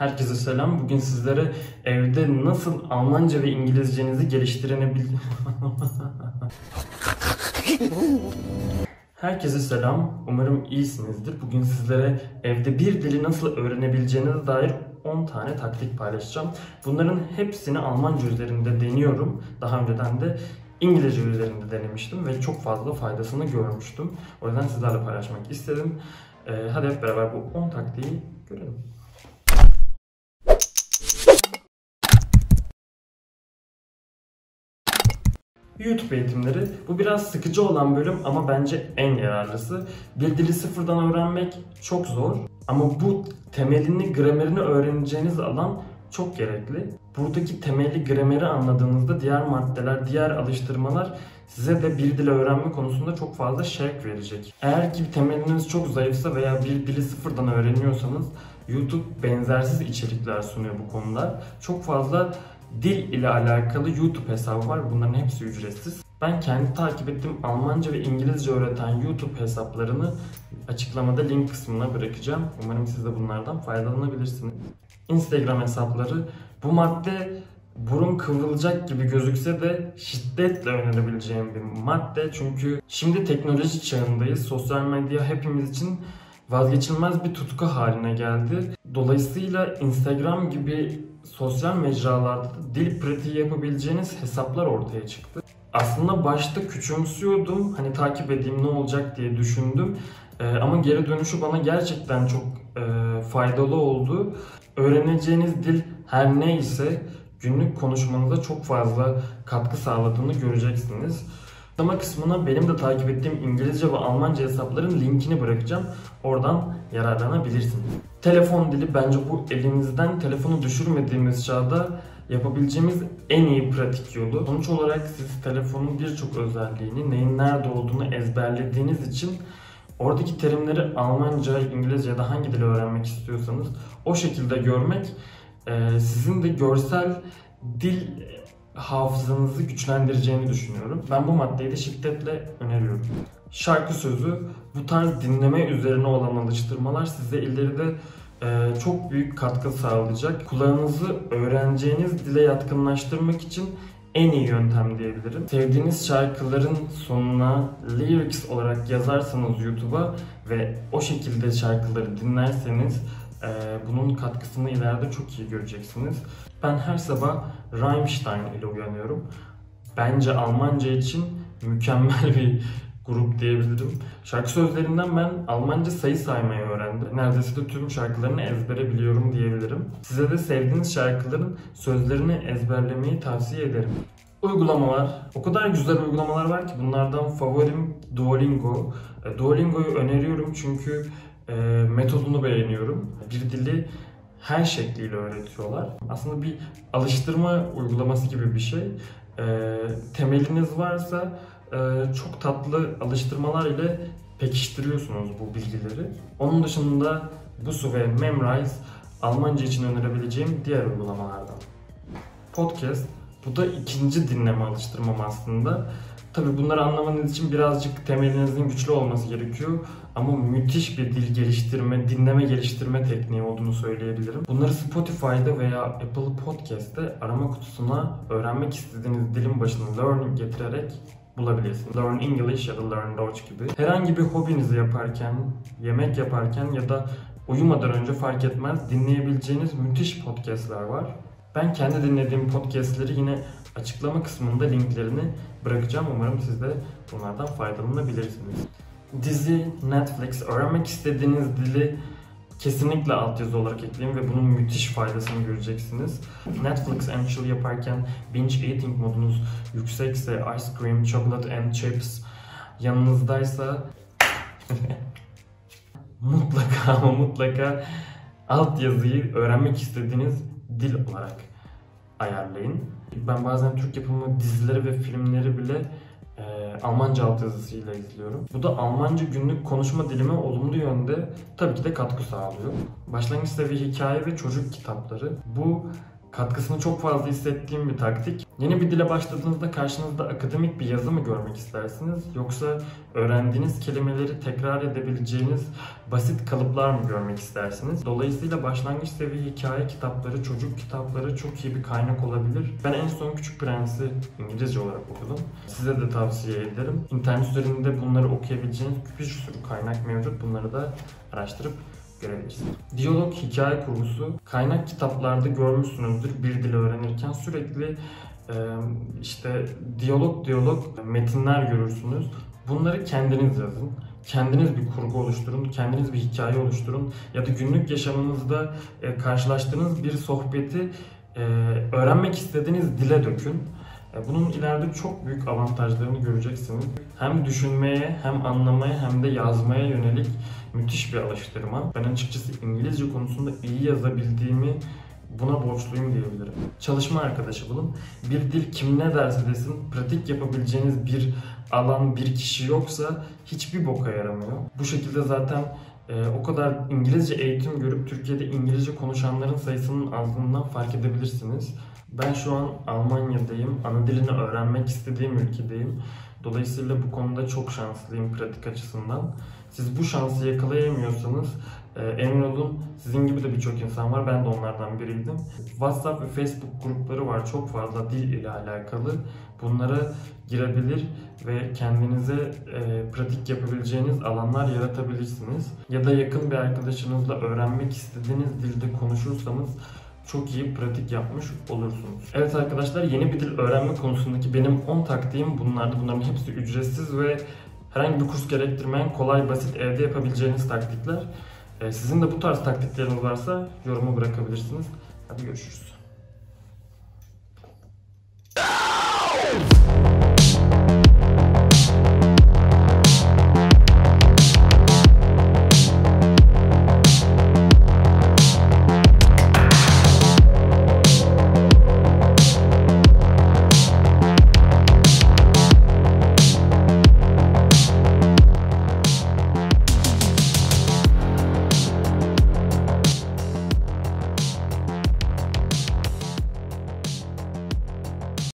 Herkese selam. Bugün sizlere evde nasıl Almanca ve İngilizcenizi geliştirebil... Herkese selam. Umarım iyisinizdir. Bugün sizlere evde bir dili nasıl öğrenebileceğinize dair 10 tane taktik paylaşacağım. Bunların hepsini Almanca üzerinde deniyorum. Daha önceden de İngilizce üzerinde denemiştim ve çok fazla faydasını görmüştüm. O yüzden sizlerle paylaşmak istedim. Ee, hadi hep beraber bu 10 taktiği görelim. YouTube eğitimleri. Bu biraz sıkıcı olan bölüm ama bence en yararlısı. Bir dili sıfırdan öğrenmek çok zor ama bu temelini, gramerini öğreneceğiniz alan çok gerekli. Buradaki temeli grameri anladığınızda diğer maddeler, diğer alıştırmalar size de bir dili öğrenme konusunda çok fazla şevk verecek. Eğer ki temeliniz çok zayıfsa veya bir dili sıfırdan öğreniyorsanız YouTube benzersiz içerikler sunuyor bu konuda. Çok fazla dil ile alakalı YouTube hesabı var. Bunların hepsi ücretsiz. Ben kendi takip ettiğim Almanca ve İngilizce öğreten YouTube hesaplarını açıklamada link kısmına bırakacağım. Umarım siz de bunlardan faydalanabilirsiniz. Instagram hesapları bu madde burun kıvrılacak gibi gözükse de şiddetle önerebileceğim bir madde. Çünkü şimdi teknoloji çağındayız. Sosyal medya hepimiz için vazgeçilmez bir tutku haline geldi. Dolayısıyla Instagram gibi sosyal mecralarda da dil pratiği yapabileceğiniz hesaplar ortaya çıktı. Aslında başta küçümsüyordum. Hani takip edeyim ne olacak diye düşündüm. Ee, ama geri dönüşü bana gerçekten çok e, faydalı oldu. Öğreneceğiniz dil her neyse günlük konuşmanıza çok fazla katkı sağladığını göreceksiniz. Açıklama kısmına benim de takip ettiğim İngilizce ve Almanca hesapların linkini bırakacağım. Oradan yararlanabilirsiniz. Telefon dili bence bu elimizden telefonu düşürmediğimiz çağda yapabileceğimiz en iyi pratik yolu. Sonuç olarak siz telefonun birçok özelliğini, neyin nerede olduğunu ezberlediğiniz için oradaki terimleri Almanca, İngilizce ya da hangi dili öğrenmek istiyorsanız o şekilde görmek sizin de görsel dil hafızanızı güçlendireceğini düşünüyorum. Ben bu maddeyi de şiddetle öneriyorum. Şarkı sözü bu tarz dinleme üzerine olan alıştırmalar size ileride e, çok büyük katkı sağlayacak. Kulağınızı öğreneceğiniz dile yatkınlaştırmak için en iyi yöntem diyebilirim. Sevdiğiniz şarkıların sonuna lyrics olarak yazarsanız YouTube'a ve o şekilde şarkıları dinlerseniz bunun katkısını ileride çok iyi göreceksiniz. Ben her sabah Rammstein ile uyanıyorum. Bence Almanca için mükemmel bir grup diyebilirim. Şarkı sözlerinden ben Almanca sayı saymayı öğrendim. Neredeyse de tüm şarkılarını ezbere biliyorum diyebilirim. Size de sevdiğiniz şarkıların sözlerini ezberlemeyi tavsiye ederim. Uygulamalar. O kadar güzel uygulamalar var ki bunlardan favorim Duolingo. Ee, Duolingo'yu öneriyorum çünkü e, metodunu beğeniyorum. Bir dili her şekliyle öğretiyorlar. Aslında bir alıştırma uygulaması gibi bir şey. E, temeliniz varsa e, çok tatlı alıştırmalar ile pekiştiriyorsunuz bu bilgileri. Onun dışında Busu ve Memrise Almanca için önerebileceğim diğer uygulamalardan. Podcast bu da ikinci dinleme alıştırmam aslında. Tabii bunları anlamanız için birazcık temelinizin güçlü olması gerekiyor. Ama müthiş bir dil geliştirme, dinleme geliştirme tekniği olduğunu söyleyebilirim. Bunları Spotify'da veya Apple Podcast'te arama kutusuna öğrenmek istediğiniz dilin başına learning getirerek bulabilirsiniz. Learn English ya da Learn Deutsch gibi. Herhangi bir hobinizi yaparken, yemek yaparken ya da uyumadan önce fark etmez dinleyebileceğiniz müthiş podcastler var. Ben kendi dinlediğim podcastleri yine açıklama kısmında linklerini bırakacağım. Umarım siz de bunlardan faydalanabilirsiniz. Dizi, Netflix, öğrenmek istediğiniz dili kesinlikle altyazı olarak ekleyin ve bunun müthiş faydasını göreceksiniz. Netflix and chill yaparken binge eating modunuz yüksekse ice cream, chocolate and chips yanınızdaysa mutlaka ama mutlaka altyazıyı öğrenmek istediğiniz dil olarak ayarlayın. Ben bazen Türk yapımı dizileri ve filmleri bile e, Almanca altyazısıyla izliyorum. Bu da Almanca günlük konuşma dilime olumlu yönde tabii ki de katkı sağlıyor. Başlangıç seviye hikaye ve çocuk kitapları. Bu katkısını çok fazla hissettiğim bir taktik. Yeni bir dile başladığınızda karşınızda akademik bir yazı mı görmek istersiniz yoksa öğrendiğiniz kelimeleri tekrar edebileceğiniz basit kalıplar mı görmek istersiniz? Dolayısıyla başlangıç seviye hikaye kitapları, çocuk kitapları çok iyi bir kaynak olabilir. Ben en son Küçük Prens'i İngilizce olarak okudum. Size de tavsiye ederim. İnternet üzerinde bunları okuyabileceğiniz bir sürü kaynak mevcut. Bunları da araştırıp görebilirsiniz. Diyalog hikaye kurgusu kaynak kitaplarda görmüşsünüzdür bir dil öğrenirken sürekli e, işte diyalog diyalog metinler görürsünüz. Bunları kendiniz yazın. Kendiniz bir kurgu oluşturun, kendiniz bir hikaye oluşturun ya da günlük yaşamınızda e, karşılaştığınız bir sohbeti e, öğrenmek istediğiniz dile dökün. Bunun ileride çok büyük avantajlarını göreceksiniz. Hem düşünmeye, hem anlamaya, hem de yazmaya yönelik müthiş bir alıştırma. Ben açıkçası İngilizce konusunda iyi yazabildiğimi buna borçluyum diyebilirim. Çalışma arkadaşı bulun. Bir dil kim ne derse desin pratik yapabileceğiniz bir alan, bir kişi yoksa hiçbir boka yaramıyor. Bu şekilde zaten e, o kadar İngilizce eğitim görüp Türkiye'de İngilizce konuşanların sayısının azlığından fark edebilirsiniz. Ben şu an Almanya'dayım. Ana dilini öğrenmek istediğim ülkedeyim. Dolayısıyla bu konuda çok şanslıyım pratik açısından. Siz bu şansı yakalayamıyorsanız e, emin olun sizin gibi de birçok insan var. Ben de onlardan biriydim. WhatsApp ve Facebook grupları var çok fazla dil ile alakalı. Bunlara girebilir ve kendinize e, pratik yapabileceğiniz alanlar yaratabilirsiniz. Ya da yakın bir arkadaşınızla öğrenmek istediğiniz dilde konuşursanız çok iyi pratik yapmış olursunuz. Evet arkadaşlar yeni bir dil öğrenme konusundaki benim 10 taktiğim bunlardı. Bunların hepsi ücretsiz ve herhangi bir kurs gerektirmeyen kolay basit evde yapabileceğiniz taktikler. Sizin de bu tarz taktikleriniz varsa yorumu bırakabilirsiniz. Hadi görüşürüz.